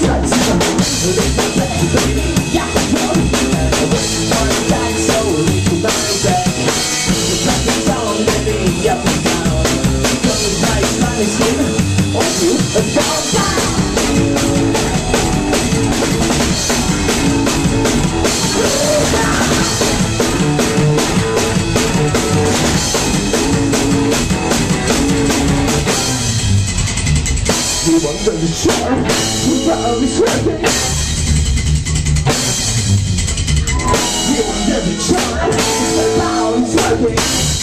Sights in the rain, we're probably swerving You we're probably swerving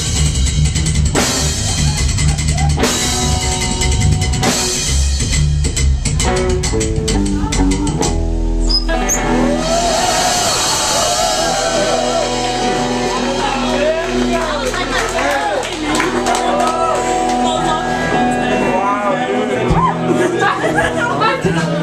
들어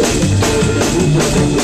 Gracias.